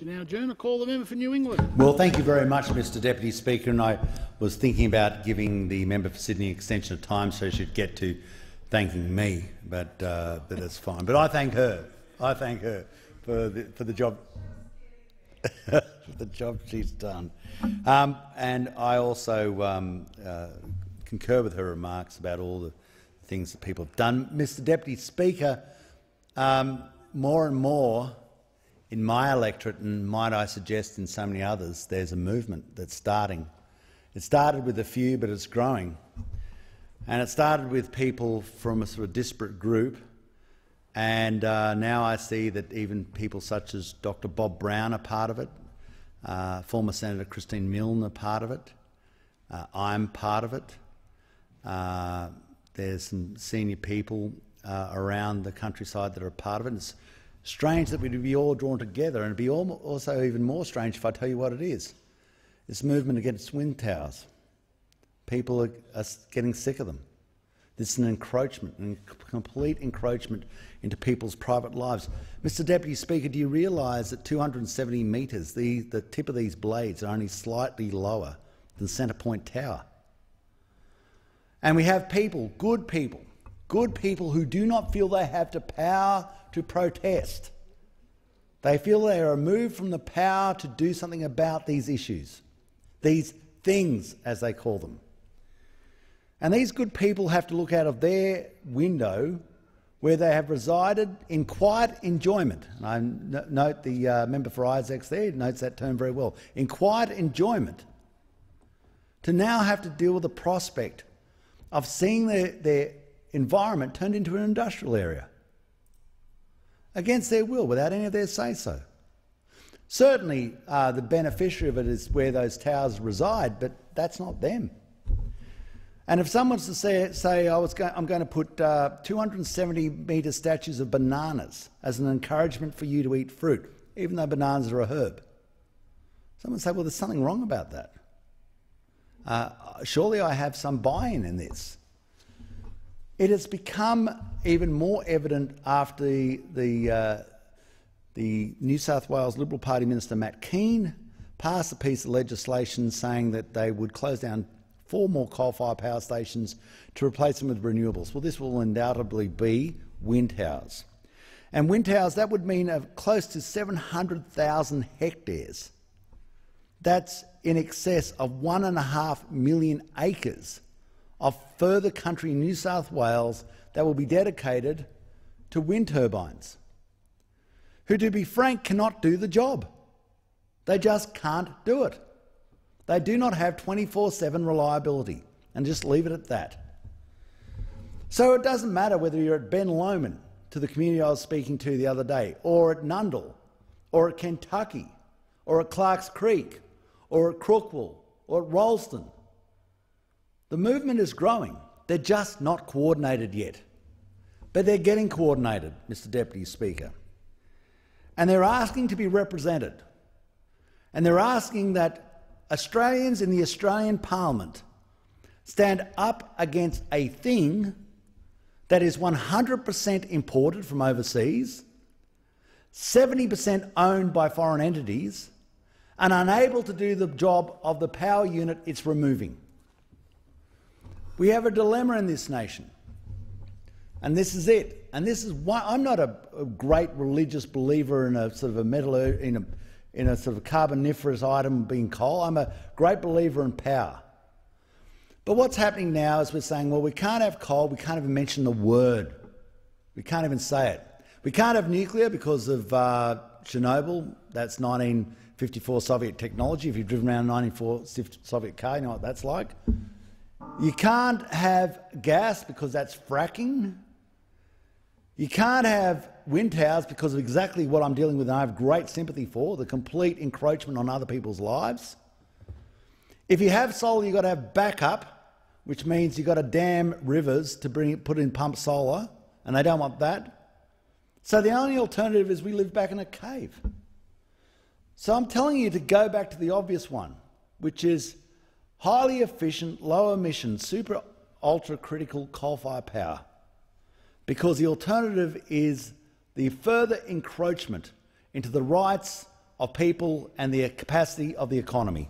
You now. I call the member for New England. Well, thank you very much, Mr Deputy Speaker. And I was thinking about giving the member for Sydney extension of time so she'd get to thanking me, but uh, but that's fine. But I thank her. I thank her for the, for the job the job she's done. Um, and I also um, uh, concur with her remarks about all the things that people have done. Mr Deputy Speaker, um, more and more in my electorate, and might I suggest in so many others, there's a movement that's starting. It started with a few, but it's growing. And it started with people from a sort of disparate group, and uh, now I see that even people such as Dr Bob Brown are part of it, uh, former Senator Christine Milne are part of it, uh, I'm part of it. Uh, there's some senior people uh, around the countryside that are part of it. It's strange that we'd be all drawn together, and it'd be also even more strange if I tell you what it is. This movement against wind towers. People are, are getting sick of them. This is an encroachment, a complete encroachment into people's private lives. Mr Deputy Speaker, do you realise that 270 metres, the, the tip of these blades are only slightly lower than Centre Point Tower? And we have people, good people, good people who do not feel they have the power to protest. They feel they are removed from the power to do something about these issues, these things, as they call them. And these good people have to look out of their window where they have resided in quiet enjoyment. And I note the uh, member for Isaacs there notes that term very well. In quiet enjoyment. To now have to deal with the prospect of seeing their, their environment turned into an industrial area against their will, without any of their say-so. Certainly uh, the beneficiary of it is where those towers reside, but that's not them. And if someone's to say, say I was I'm going to put uh, 270 metre statues of bananas as an encouragement for you to eat fruit, even though bananas are a herb, someone say, well, there's something wrong about that. Uh, surely I have some buy-in in this. It has become even more evident after the, the, uh, the New South Wales Liberal Party Minister Matt Kean passed a piece of legislation saying that they would close down four more coal-fired power stations to replace them with renewables. Well, this will undoubtedly be wind towers. And wind towers, that would mean of close to 700,000 hectares. That's in excess of one and a half million acres of further country in New South Wales that will be dedicated to wind turbines, who, to be frank, cannot do the job. They just can't do it. They do not have 24-7 reliability, and just leave it at that. So it doesn't matter whether you're at Ben Lomond, to the community I was speaking to the other day, or at Nundle, or at Kentucky, or at Clarks Creek, or at Crookwell, or at Rolleston. The movement is growing. They're just not coordinated yet. But they're getting coordinated, Mr Deputy Speaker. And they're asking to be represented. And they're asking that Australians in the Australian Parliament stand up against a thing that is 100% imported from overseas, 70% owned by foreign entities, and unable to do the job of the power unit it's removing. We have a dilemma in this nation, and this is it. And this is why I'm not a, a great religious believer in a sort of a metal in a in a sort of carboniferous item being coal. I'm a great believer in power. But what's happening now is we're saying, well, we can't have coal, we can't even mention the word. We can't even say it. We can't have nuclear because of uh, Chernobyl. That's 1954 Soviet technology. If you've driven around a 1954 Soviet car, you know what that's like. You can't have gas because that's fracking. You can't have wind towers because of exactly what I'm dealing with and I have great sympathy for, the complete encroachment on other people's lives. If you have solar, you've got to have backup, which means you've got to dam rivers to bring put in pump solar, and they don't want that. So the only alternative is we live back in a cave. So I'm telling you to go back to the obvious one, which is highly efficient, low emission, super ultra critical coal-fired power. Because the alternative is the further encroachment into the rights of people and the capacity of the economy.